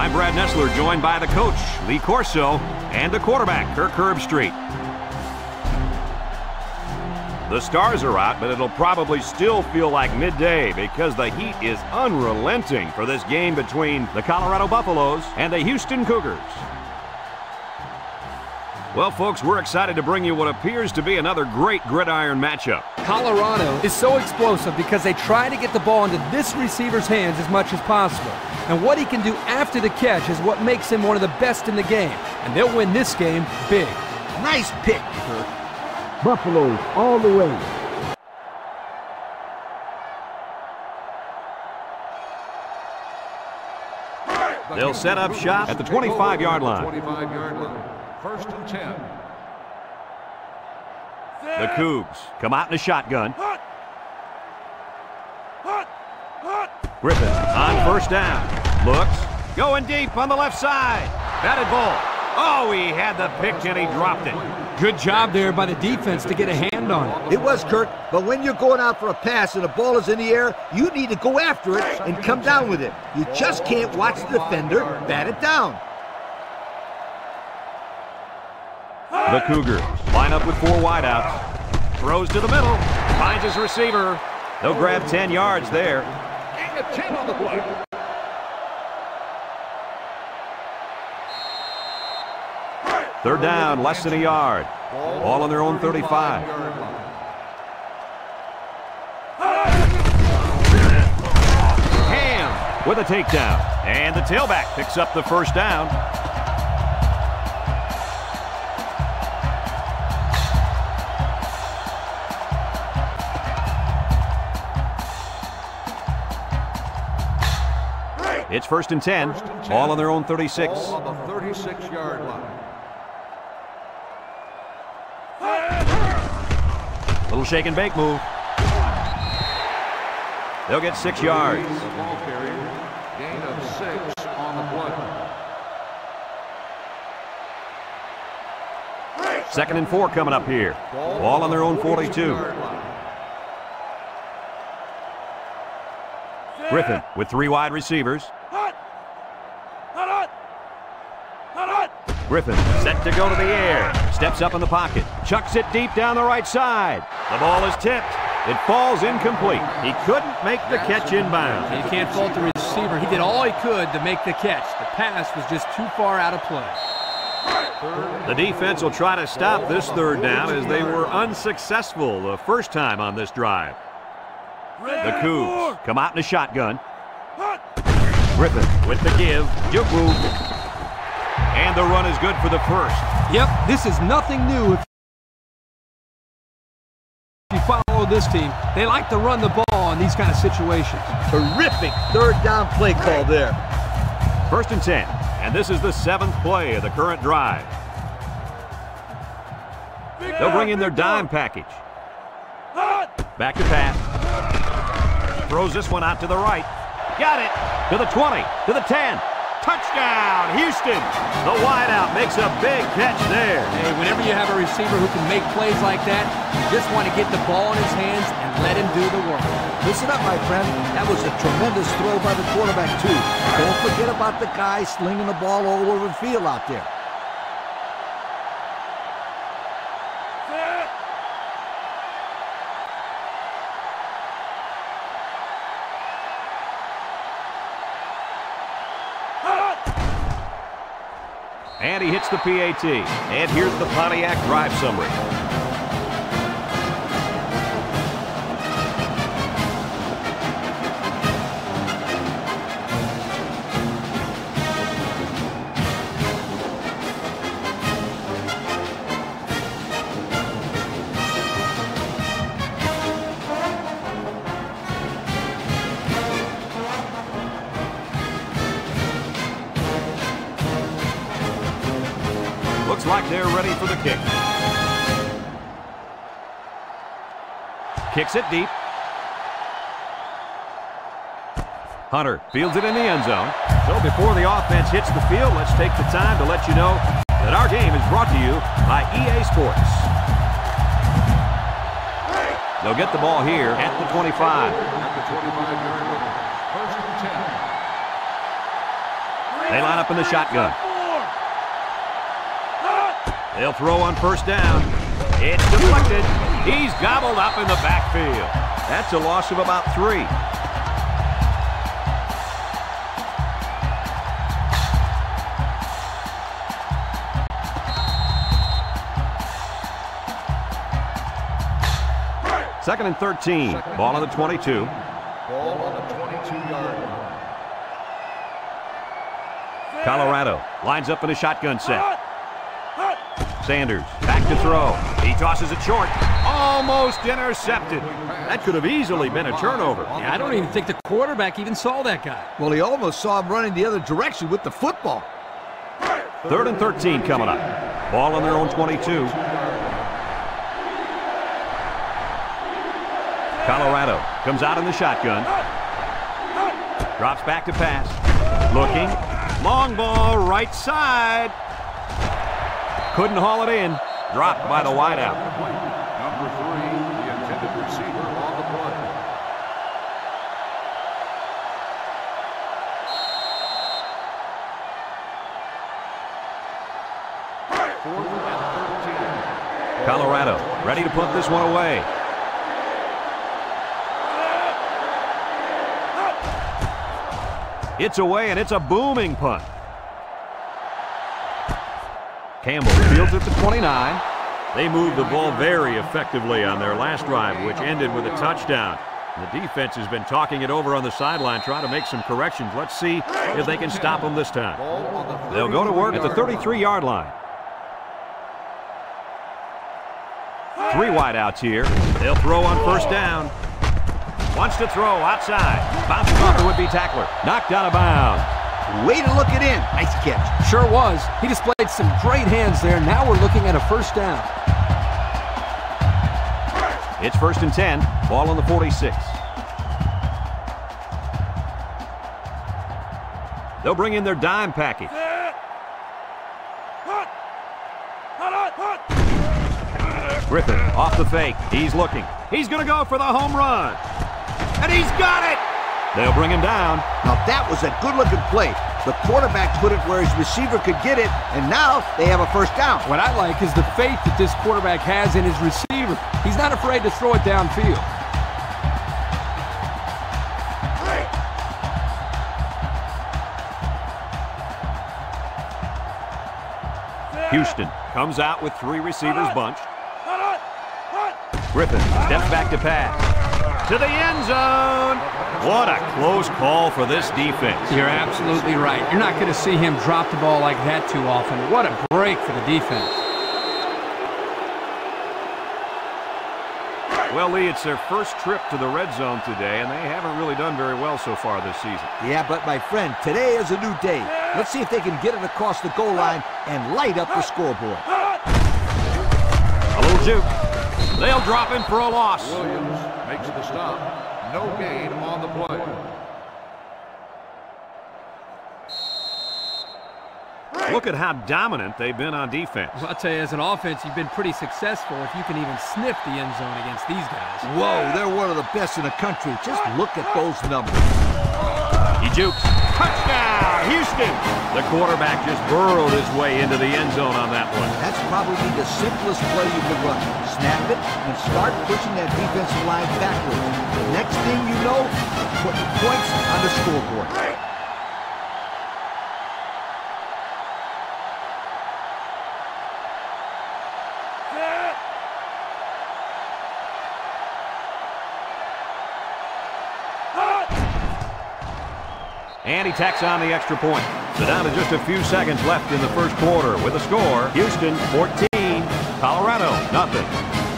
I'm Brad Nessler, joined by the coach, Lee Corso, and the quarterback, Kirk Herbstreit. The stars are out, but it'll probably still feel like midday because the heat is unrelenting for this game between the Colorado Buffaloes and the Houston Cougars. Well, folks, we're excited to bring you what appears to be another great gridiron matchup. Colorado is so explosive because they try to get the ball into this receiver's hands as much as possible. And what he can do after the catch is what makes him one of the best in the game. And they'll win this game big. Nice pick, Kirk. Buffaloes all the way. They'll set up shop at the 25-yard line. 25-yard line. First and 10. The Cougs come out in a shotgun. Griffin on first down. Looks. Going deep on the left side. Batted ball. Oh, he had the pick and he dropped it. Good job there by the defense to get a hand on it. It was, Kirk, but when you're going out for a pass and the ball is in the air, you need to go after it and come down with it. You just can't watch the defender bat it down. The Cougars line up with four wideouts. Throws to the middle. Finds his receiver. They'll grab 10 yards there. Of 10 on the. Third down, less than a yard. Ball on their own 35. Ham with a takedown. And the tailback picks up the first down. It's first and 10. First and 10. Ball on their own 36. Ball on the 36-yard line. Little shake and bake move. They'll get six yards. The ball carrier. Gain of 6 on the play. Second and four coming up here. Ball on their own 42. Griffin with three wide receivers. Griffin set to go to the air. Steps up in the pocket. Chucks it deep down the right side. The ball is tipped. It falls incomplete. He couldn't make the catch inbound. You can't fault the receiver. He did all he could to make the catch. The pass was just too far out of play. The defense will try to stop this third down as they were unsuccessful the first time on this drive. The Cougs come out in a shotgun. Griffin with the give. Juku. And the run is good for the first. Yep, this is nothing new. If you follow this team, they like to run the ball in these kind of situations. Terrific third down play call there. First and 10. And this is the seventh play of the current drive. They'll bring in their dime package. Back to pass. Throws this one out to the right. Got it. To the 20. To the 10. Touchdown, Houston. The wideout makes a big catch there. Hey, whenever you have a receiver who can make plays like that, you just want to get the ball in his hands and let him do the work. Listen up, my friend. That was a tremendous throw by the quarterback, too. Don't forget about the guy slinging the ball all over the field out there. He hits the PAT. And here's the Pontiac drive summary. Kick. Kicks it deep. Hunter fields it in the end zone. So before the offense hits the field, let's take the time to let you know that our game is brought to you by EA Sports. They'll get the ball here at the 25. At the 25-yard line. First and 10. They line up in the shotgun. They'll throw on first down. It's deflected. He's gobbled up in the backfield. That's a loss of about three. Second and 13. Ball on the 22. Ball on the 22-yard line. Colorado lines up in a shotgun set. Sanders back to throw. He tosses it short. Almost intercepted. That could have easily been a turnover. Yeah, I don't even think the quarterback even saw that guy. Well, he almost saw him running the other direction with the football. Third and 13 coming up. Ball on their own 22. Colorado comes out in the shotgun. Drops back to pass. Looking. Long ball right side. Couldn't haul it in. Dropped by the wideout. Number three, the intended receiver on the play. Fourth and 13. Colorado ready to put this one away. It's away, and it's a booming punt. Campbell fields at the 29. They moved the ball very effectively on their last drive, which ended with a touchdown. The defense has been talking it over on the sideline, trying to make some corrections. Let's see if they can stop them this time. They'll go to work at the 33-yard line. Three wideouts here. They'll throw on first down. Wants to throw outside. Bouncing off the would-be tackler. Knocked out of bounds. Way to look it in. Nice catch. Sure was. He displayed some great hands there. Now we're looking at a first down. It's first and 10. Ball on the 46. They'll bring in their dime package. Griffin off the fake. He's looking. He's going to go for the home run. And he's got it. They'll bring him down. Now that was a good-looking play. The quarterback put it where his receiver could get it, and now they have a first down. What I like is the faith that this quarterback has in his receiver. He's not afraid to throw it downfield. Houston comes out with three receivers bunched. Griffin steps back to pass. To the end zone. What a close call for this defense. You're absolutely right. You're not going to see him drop the ball like that too often. What a break for the defense. Well, Lee, it's their first trip to the red zone today, and they haven't really done very well so far this season. Yeah, but my friend, today is a new day. Let's see if they can get it across the goal line and light up the scoreboard. They'll drop him for a loss. Williams makes the stop. No gain on the play. Look at how dominant they've been on defense. Well, I'll tell you, as an offense, you've been pretty successful if you can even sniff the end zone against these guys. Whoa, they're one of the best in the country. Just look at those numbers. He jukes. Touchdown, Houston! The quarterback just burrowed his way into the end zone on that one. That's probably the simplest play you can run. Snap it and start pushing that defensive line backwards. The next thing you know, putting points on the scoreboard. And he tacks on the extra point. So down to just a few seconds left in the first quarter with a score. Houston 14, Colorado nothing.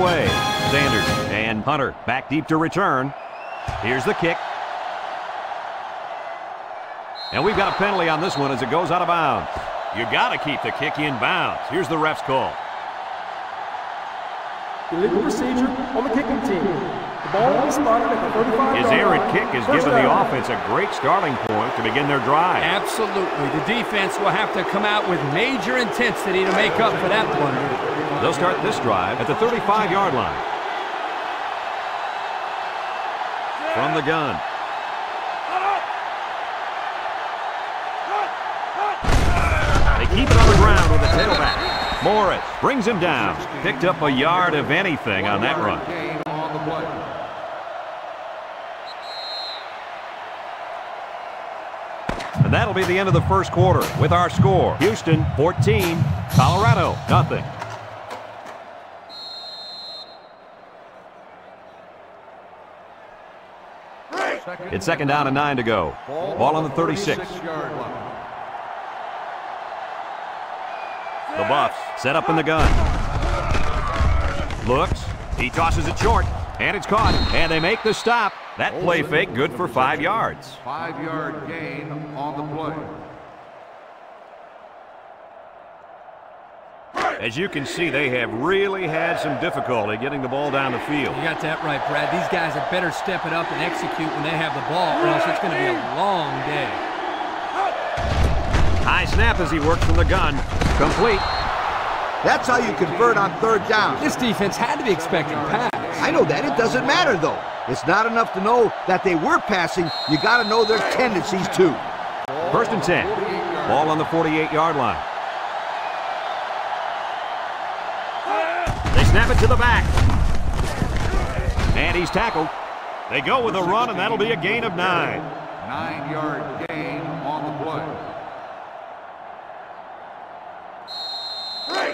Away. Sanders and Hunter back deep to return. Here's the kick. And we've got a penalty on this one as it goes out of bounds. You got to keep the kick in bounds. Here's the ref's call. Illegal procedure on the kicking team. The ball will be spotted at the 35 His errant kick has given the offense a great starting point to begin their drive. Absolutely. The defense will have to come out with major intensity to make up for that blunder. They'll start this drive at the 35-yard line. From the gun. They keep it on the ground with the tailback. Morris brings him down. Picked up a yard of anything on that run. And that'll be the end of the first quarter with our score. Houston 14, Colorado nothing. It's second down and nine to go. Ball on the 36. The Buffs set up in the gun. Looks. He tosses it short. And it's caught. And they make the stop. That play fake good for five yards. Five-yard gain on the play. As you can see, they have really had some difficulty getting the ball down the field. You got that right, Brad. These guys had better step it up and execute when they have the ball, or else it's going to be a long day. High snap as he works from the gun. Complete. That's how you convert on third down. This defense had to be expecting pass. I know that. It doesn't matter, though. It's not enough to know that they were passing. You got to know their tendencies, too. First and 10. Ball on the 48-yard line. They snap it to the back. And he's tackled. They go with a run, and that'll be a gain of nine. Nine-yard gain on the play.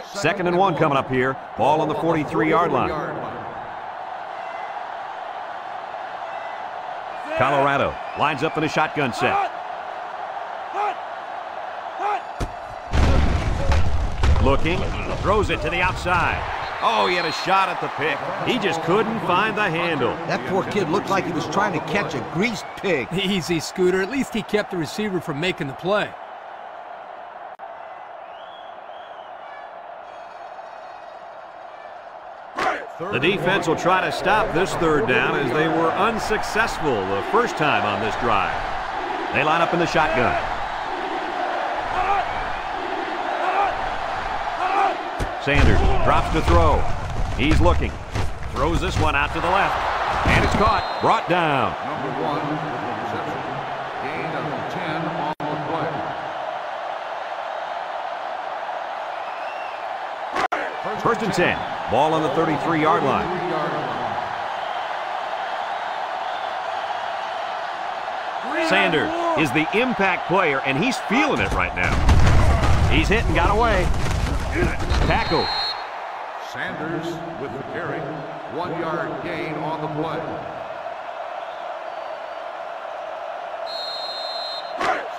Second and one coming up here. Ball on the 43-yard line. Colorado lines up in a shotgun set. Looking, throws it to the outside. Oh, he had a shot at the pick. He just couldn't find the handle. That poor kid looked like he was trying to catch a greased pig. Easy, Scooter. At least he kept the receiver from making the play. The defense will try to stop this third down as they were unsuccessful the first time on this drive. They line up in the shotgun. Sanders drops to throw. He's looking. Throws this one out to the left. And it's caught. Brought down. Number one with the reception. Gain of 10 on the play. First and 10. Ball on the 33-yard line. Three-yard line. Sanders is the impact player, and he's feeling it right now. He's hit and got away. Tackle. Sanders with the carry. One-yard gain on the play.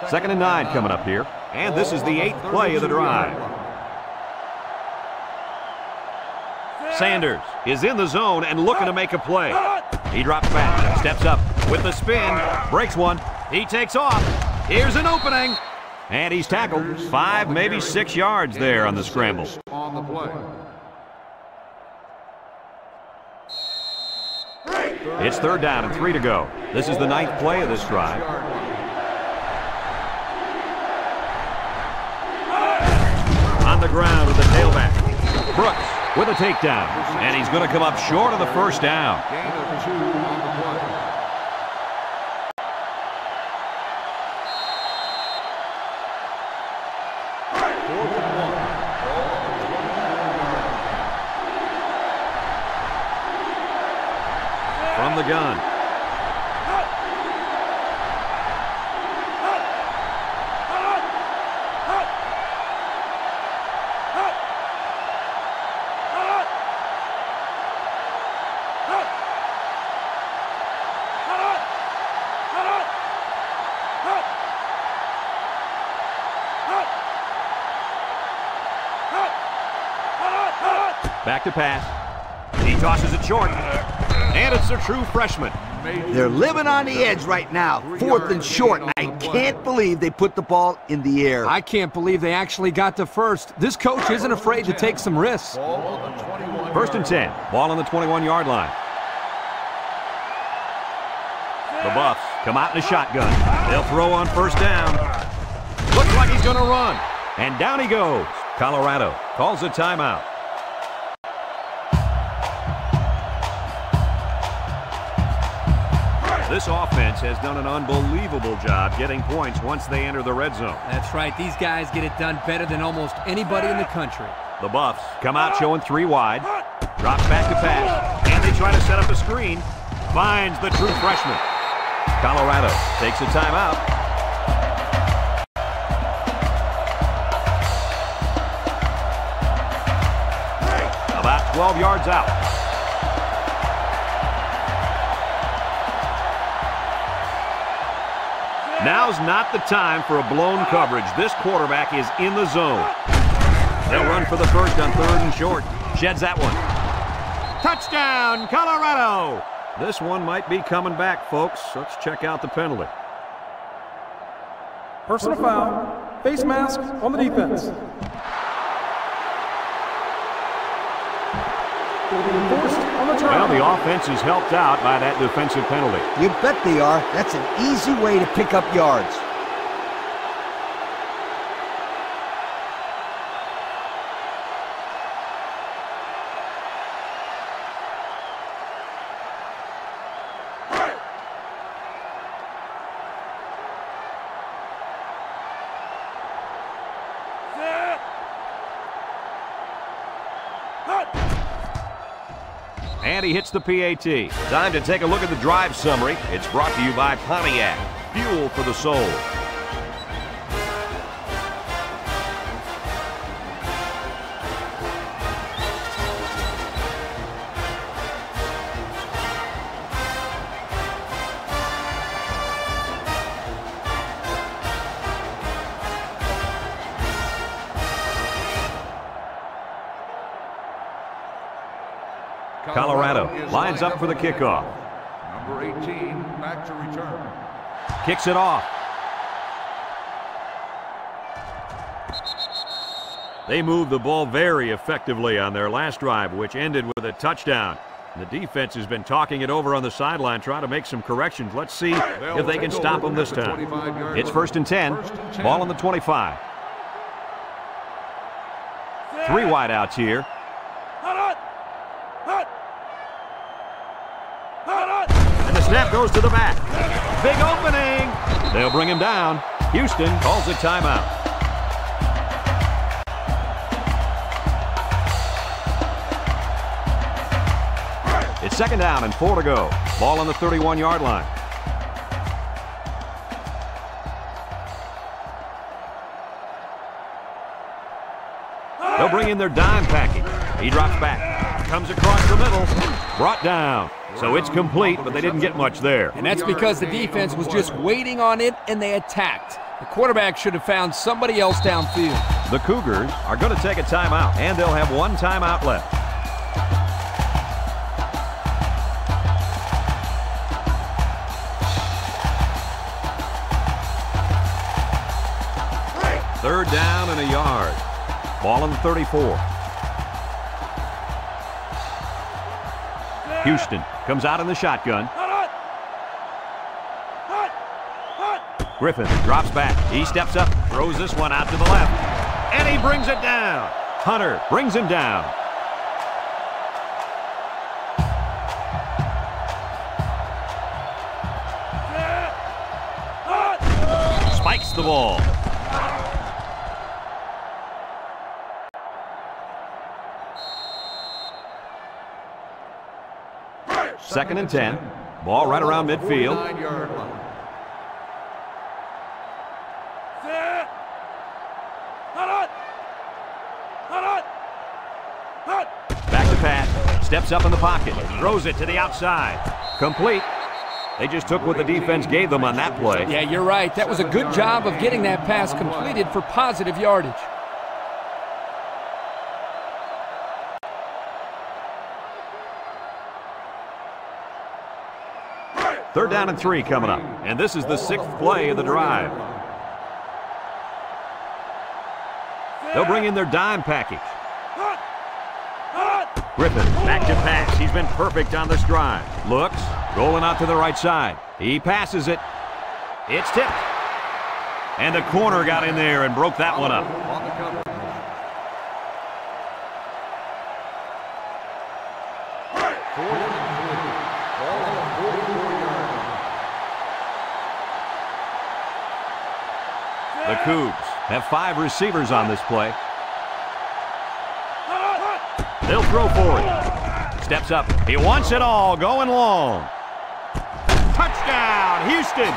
Second and nine coming up here. And this is the eighth play of the drive. Sanders is in the zone and looking to make a play. He drops back, steps up with the spin, breaks one. He takes off. Here's an opening. And he's tackled five, maybe six yards there on the scramble. On the play. It's third down and three to go. This is the ninth play of this drive. On the ground with the tailback. Brooks with a takedown. And he's going to come up short of the first down. From the gun. Back to pass. He tosses it short. And it's a true freshman. They're living on the edge right now. Fourth and short. I can't believe they put the ball in the air. I can't believe they actually got to first. This coach isn't afraid to take some risks. Ball on the 21 First and 10. Ball on the 21-yard line. The Buffs come out in a shotgun. They'll throw on first down. Looks like he's going to run. And down he goes. Colorado calls a timeout. This offense has done an unbelievable job getting points once they enter the red zone. That's right. These guys get it done better than almost anybody in the country. The Buffs come out showing three wide. Drops back to pass. And they try to set up a screen. Finds the true freshman. Colorado takes a timeout. About 12 yards out. Now's not the time for a blown coverage. This quarterback is in the zone. They'll run for the first on third and short. Sheds that one. Touchdown, Colorado! This one might be coming back, folks. Let's check out the penalty. Personal foul. Face mask on the defense. Will on the Well, the offense is helped out by that defensive penalty. You bet they are. That's an easy way to pick up yards. The PAT. Time to take a look at the drive summary. It's brought to you by Pontiac. Fuel for the soul. Up for the kickoff. Number 18 back to return. Kicks it off. They moved the ball very effectively on their last drive, which ended with a touchdown. The defense has been talking it over on the sideline, trying to make some corrections. Let's see if they can stop them this time. It's first and 10. First and 10. Ball on the 25. Three wideouts here. And the snap goes to the back. Big opening. They'll bring him down. Houston calls a timeout. It's second down and four to go. Ball on the 31-yard line. They'll bring in their dime package. He drops back. Comes across the middle. Brought down. So it's complete, but they didn't get much there. And that's because the defense was just waiting on it and they attacked. The quarterback should have found somebody else downfield. The Cougars are going to take a timeout, and they'll have one timeout left. Third down and a yard. Ball on the 34. Houston comes out in the shotgun. Griffin drops back. He steps up, throws this one out to the left, and he brings it down. Hunter brings him down. Second and 10. Ball right around midfield. Back to Pat. Steps up in the pocket. Throws it to the outside. Complete. They just took what the defense gave them on that play. Yeah, you're right. That was a good job of getting that pass completed for positive yardage. Third down and three coming up. And this is the sixth play of the drive. They'll bring in their dime package. Griffin back to pass. He's been perfect on this drive. Looks, rolling out to the right side. He passes it. It's tipped. And the corner got in there and broke that one up. On the cover. Fourth and three. Ball on the 44-yard line. The Cougs have five receivers on this play. They'll throw for it. Steps up. He wants it all, going long. Touchdown, Houston.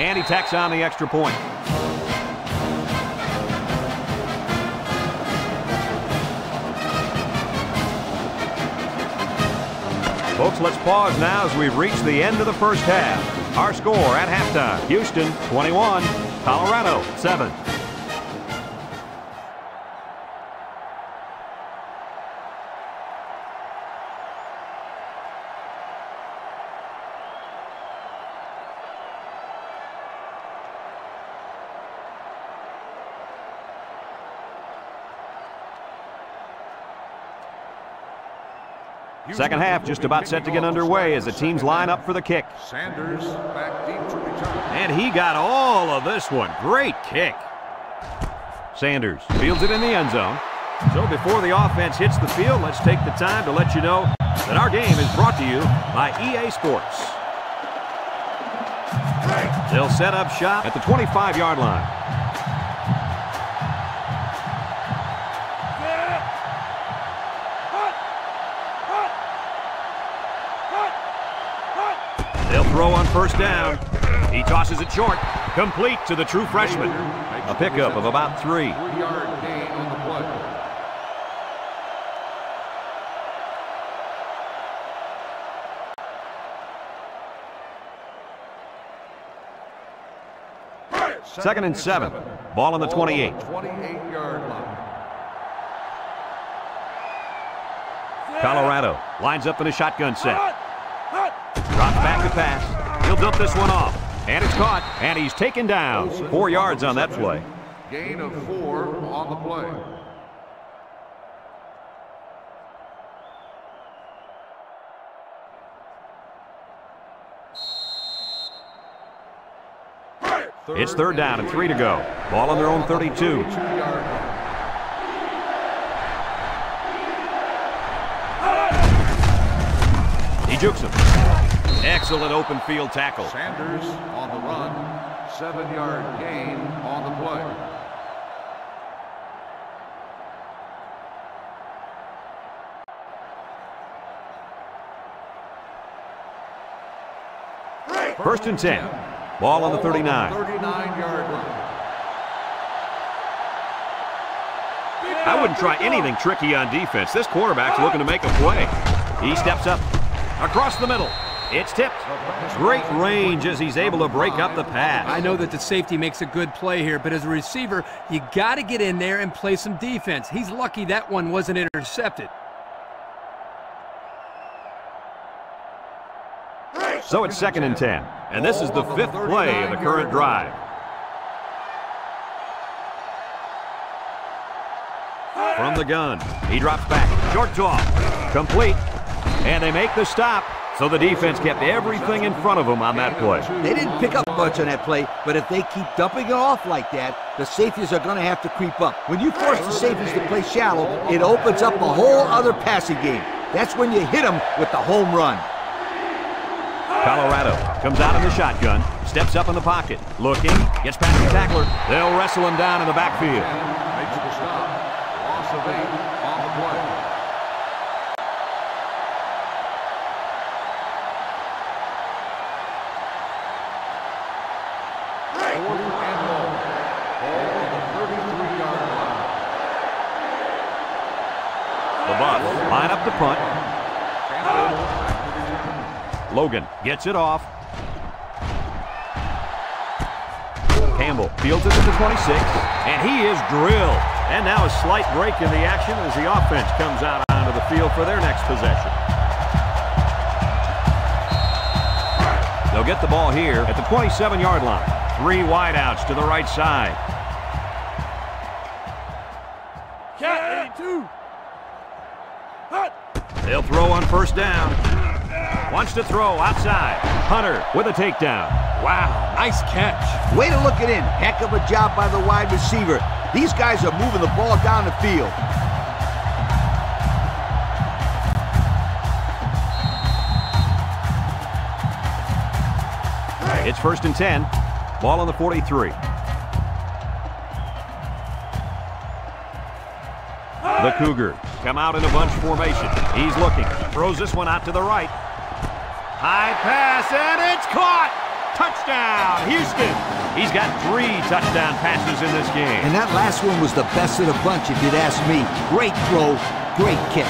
And he tacks on the extra point. Folks, let's pause now as we've reached the end of the first half. Our score at halftime, Houston 21, Colorado 7. Second half just about set to get underway as the teams line up for the kick. Sanders back deep to return. And he got all of this one. Great kick. Sanders fields it in the end zone. So before the offense hits the field, let's take the time to let you know that our game is brought to you by EA Sports. They'll set up shop at the 25-yard line. Throw on first down. He tosses it short. Complete to the true freshman. A pickup of about three. Second and seven. Ball on the 28. 28-yard line. Colorado lines up in a shotgun set. Drops back to pass. He'll dump this one off. And it's caught. And he's taken down. Four yards on that play. Gain of four on the play. It's third down and three to go. Ball on their own 32. 32-yard. He jukes him. Excellent open field tackle. Sanders on the run. Seven-yard gain on the play. First and 10. Ball on the 39. 39-yard line. I wouldn't try anything tricky on defense. This quarterback's looking to make a play. He steps up across the middle. It's tipped. Great range as he's able to break up the pass. I know that the safety makes a good play here, but as a receiver, you got to get in there and play some defense. He's lucky that one wasn't intercepted. So it's second and 10. And this is the fifth play of the current drive. From the gun, he drops back. Short toss. Complete. And they make the stop. So the defense kept everything in front of them on that play. They didn't pick up much on that play, but if they keep dumping it off like that, the safeties are going to have to creep up. When you force the safeties to play shallow, it opens up a whole other passing game. That's when you hit them with the home run. Colorado comes out in the shotgun, steps up in the pocket, looking, gets past the tackler. They'll wrestle him down in the backfield. Makes the stop. Loss of eight on the play. Fourth and long. Ball on the 33-yard line. The Buffs line up the punt. Sanders back to return. Logan gets it off. Campbell fields it to the 26, and he is drilled. And now a slight break in the action as the offense comes out onto the field for their next possession. They'll get the ball here at the 27-yard line. Three wideouts to the right side. Cat 82. They'll throw on first down. Wants to throw outside. Hunter with a takedown. Wow, nice catch. Way to look it in. Heck of a job by the wide receiver. These guys are moving the ball down the field. It's first and 10. Ball on the 43. The Cougar come out in a bunch formation. He's looking. Throws this one out to the right. High pass, and it's caught! Touchdown, Houston! He's got three touchdown passes in this game. And that last one was the best of the bunch, if you'd ask me. Great throw, great catch.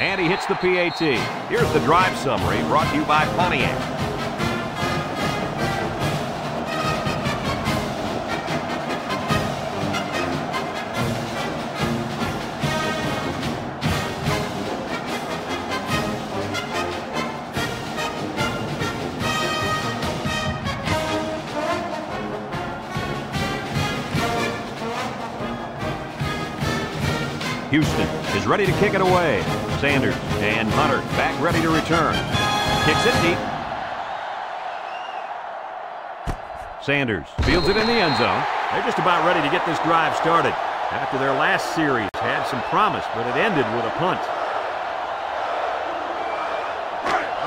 And he hits the PAT. Here's the drive summary brought to you by Pontiac. Houston is ready to kick it away. Sanders and Hunter back ready to return. Kicks it deep. Sanders fields it in the end zone. They're just about ready to get this drive started. After their last series had some promise, but it ended with a punt.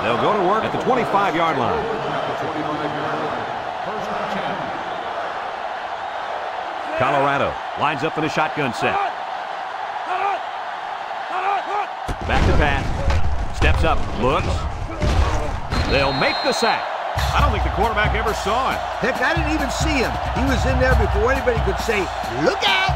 They'll go to work at the 25-yard line. First and 10. Colorado lines up in a shotgun set. Back to pass. Steps up. Looks. They'll make the sack. I don't think the quarterback ever saw it. Heck, I didn't even see him. He was in there before anybody could say, look out!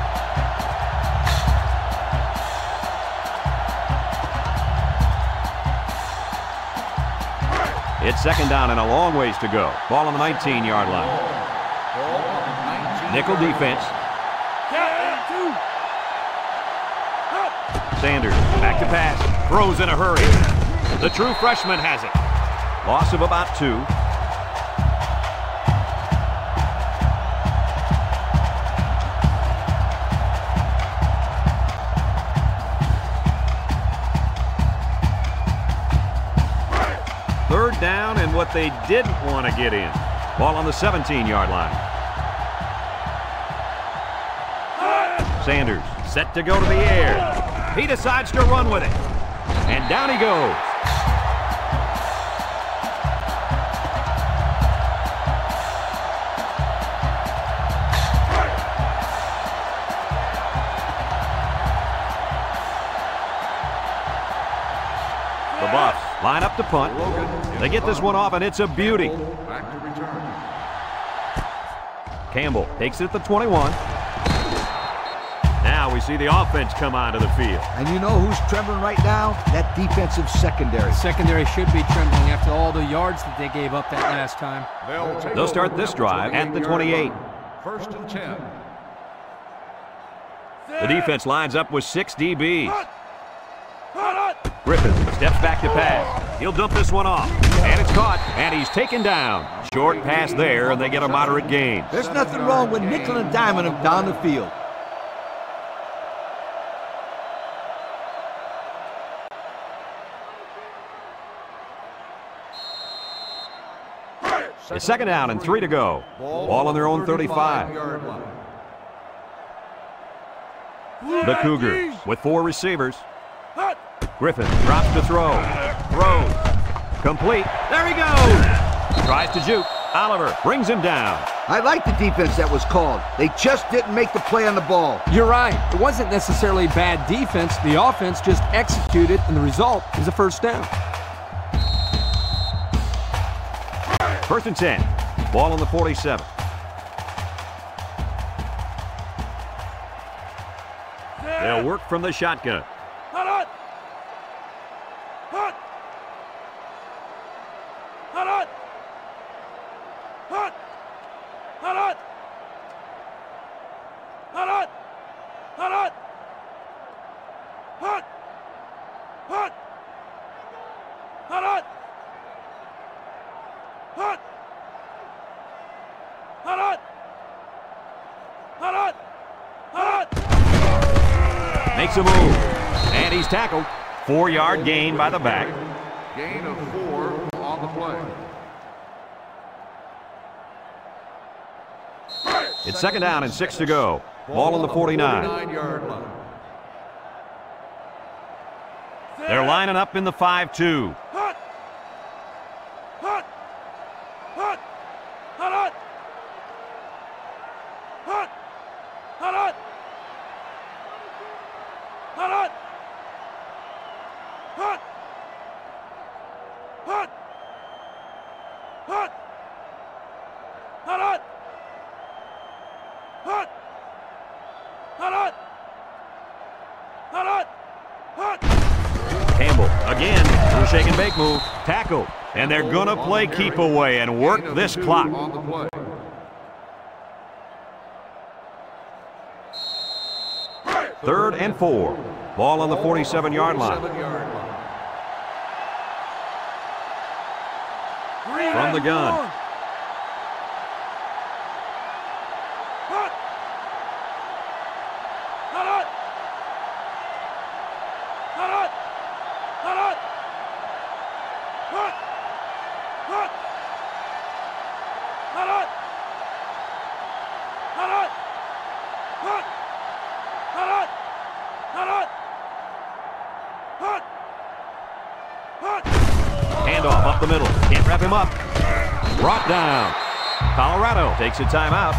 It's second down and a long ways to go. Ball on the 19-yard line. Ball on the 19. Nickel defense. Cat 82. Sanders back to pass. Throws in a hurry. The true freshman has it. Loss of about two. Third down and what they didn't want to get in. Ball on the 17-yard line. Sanders set to go to the air. He decides to run with it. And down he goes. To punt. They get this one off, and it's a beauty. Back to return. Campbell takes it at the 21. Now we see the offense come onto the field. And you know who's trembling right now? That defensive secondary. Secondary should be trembling after all the yards that they gave up that last time. They'll, They'll start this drive at the 28 28. First and 10. The defense lines up with six DBs. Griffin steps back to pass. He'll dump this one off. And it's caught. And he's taken down. Short pass there, and they get a moderate gain. There's nothing wrong with nickel and diming him down the field. It's second down and three to go. Ball on their own 35. The Cougars with four receivers. Griffin drops to throw. Throws. Complete. There he goes. Tries to juke. Oliver brings him down. I like the defense that was called. They just didn't make the play on the ball. You're right. It wasn't necessarily bad defense. The offense just executed, and the result is a first down. First and 10. Ball on the 47. They'll work from the shotgun. Makes a move. And he's tackled. Four-yard gain by the back. Gain of four on the play. It's second down and six to go. Ball on the 49. They're lining up in the 5-2. Campbell again. Through shake and bake move. Tackle. And they're going to play keep away and work this clock. Third and four. Ball on the 47-yard line. 47-yard line. From the gun. Handoff up the middle. Can't wrap him up. Brought down. Colorado takes a timeout.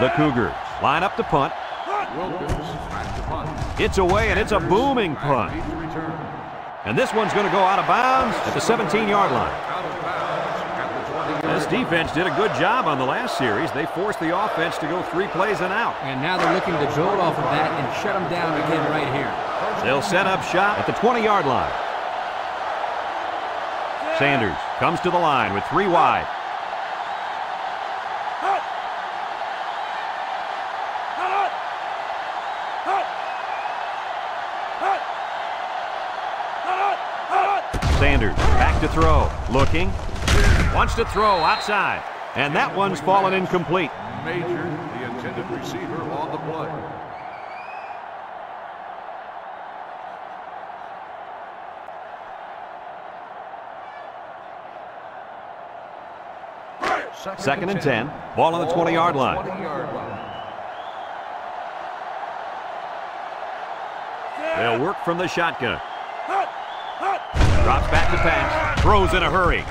The Cougars line up to punt. It's away, and it's a booming punt. And this one's going to go out of bounds at the 17-yard line. Out of bounds at the 20 This defense did a good job on the last series. They forced the offense to go three plays and out. And now they're looking to jolt off of that and shut them down again right here. They'll set up shop at the 20-yard line. Sanders comes to the line with three wide. Sanders back to throw. Looking. Wants to throw outside. And that one's fallen incomplete. Major, the intended receiver on the play. Second and 10. Ball on the 20-yard line. 20-yard line. They'll work from the shotgun. Drops back to pass. Throws in a hurry.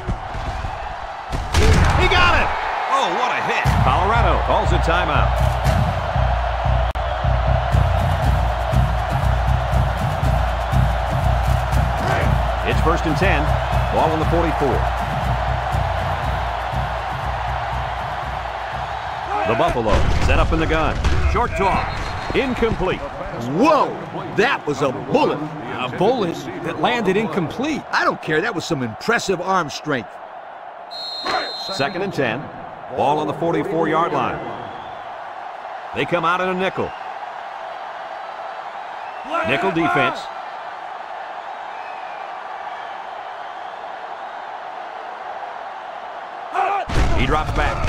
He got it! Oh, what a hit. Colorado calls a timeout. It's first and 10. Ball on the 44. The Buffalo set up in the gun. Short toss. Incomplete. Whoa! That was a bullet. A bullet that landed incomplete. I don't care. That was some impressive arm strength. Second and 10. Ball on the 44-yard line. They come out in a nickel. Nickel defense. He drops back.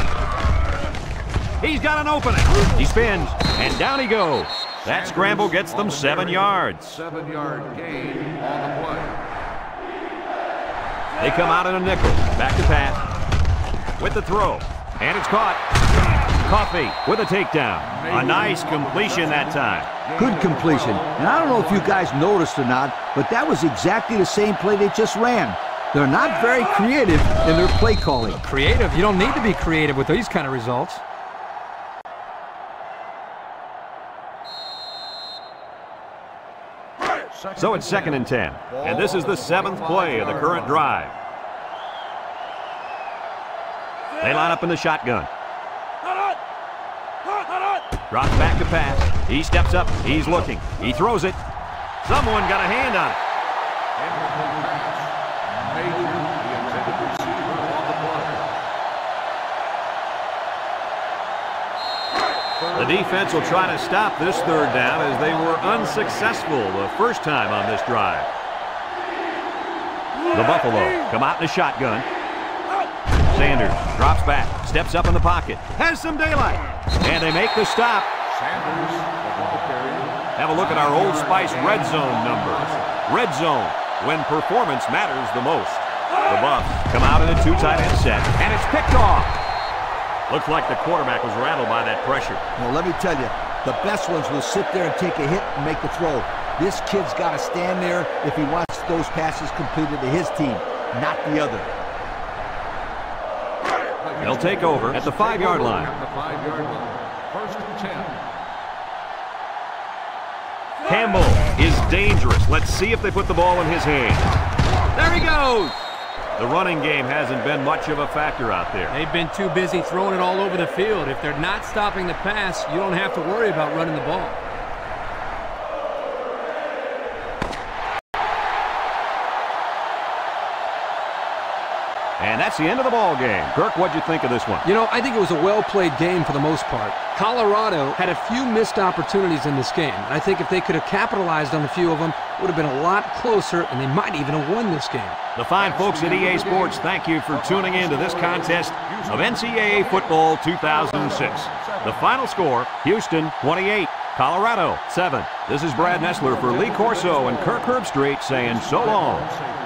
He's got an opening. He spins, and down he goes. That scramble gets them seven yards. Seven-yard gain on the play. They come out in a nickel. Back to pass with the throw. And it's caught. Coffee with a takedown. A nice completion that time. Good completion. And I don't know if you guys noticed or not, but that was exactly the same play they just ran. They're not very creative in their play calling. Creative? You don't need to be creative with these kind of results. So it's second and 10. And this is the seventh play of the current drive. They line up in the shotgun. Drops back to pass. He steps up. He's looking. He throws it. Someone got a hand on it. The defense will try to stop this third down as they were unsuccessful the first time on this drive. The Buffalo come out in the shotgun. Sanders drops back, steps up in the pocket, has some daylight, and they make the stop. Sanders, the ball carrier. Have a look at our Old Spice red zone numbers. Red zone, when performance matters the most. The Buffs come out in a two tight end set, and it's picked off. Looks like the quarterback was rattled by that pressure. Well, let me tell you, the best ones will sit there and take a hit and make the throw. This kid's got to stand there if he wants those passes completed to his team, not the other. They'll take over at the five-yard line. At the five-yard line. First and ten. Campbell is dangerous. Let's see if they put the ball in his hands. There he goes. The running game hasn't been much of a factor out there. They've been too busy throwing it all over the field. If they're not stopping the pass, you don't have to worry about running the ball. And that's the end of the ball game. Kirk, what'd you think of this one? You know, I think it was a well-played game for the most part. Colorado had a few missed opportunities in this game. I think if they could have capitalized on a few of them, it would have been a lot closer, and they might even have won this game. The fine folks at EA Sports, thank you for tuning in to this contest of NCAA Football 2006. The final score, Houston 28, Colorado 7. This is Brad Nessler for Lee Corso and Kirk Herbstreit saying so long.